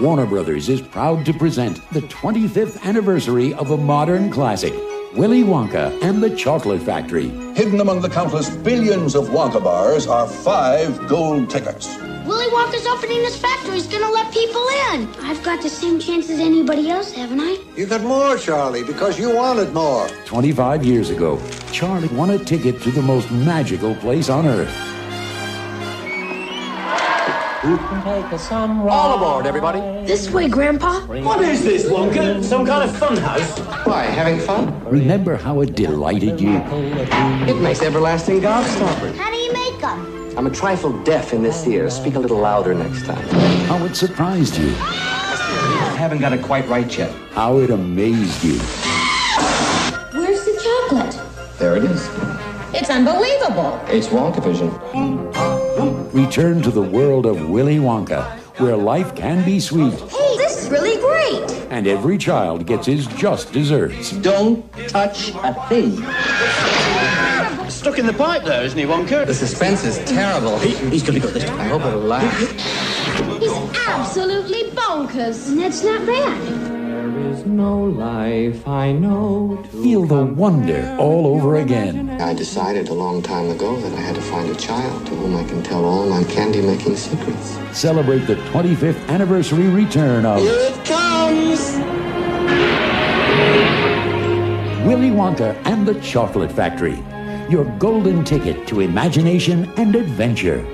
Warner Brothers is proud to present the 25th anniversary of a modern classic, Willy Wonka and the Chocolate Factory. Hidden among the countless billions of Wonka bars are five gold tickets. Willy Wonka's opening his factory. He's gonna let people in. I've got the same chance as anybody else, haven't I? You got more, Charlie, because you wanted more. 25 years ago, Charlie won a ticket to the most magical place on earth. All aboard, everybody. This way, Grandpa. What is this, Wonka? Some kind of fun house? Why, having fun? Remember how it delighted you? It makes everlasting gobstoppers. How do you make them? I'm a trifle deaf in this ear. Speak a little louder next time. How it surprised you? I haven't got it quite right yet. How it amazed you? Where's the chocolate? There it is. It's unbelievable. It's Wonka Vision. Return to the world of Willy Wonka, where life can be sweet Hey, this is really great. and every child gets his just desserts. Don't touch a thing. Stuck in the pipe there, isn't he, Wonka? The suspense is terrible. He's gonna go this time. I hope it'll last. He's absolutely bonkers. And that's not bad. There is no life I know to Feel the wonder all over again. I decided a long time ago that I had to find a child to whom I can tell all my candy making secrets. Celebrate the 25th anniversary return of it comes! Willy Wonka and the Chocolate Factory. Your golden ticket to imagination and adventure.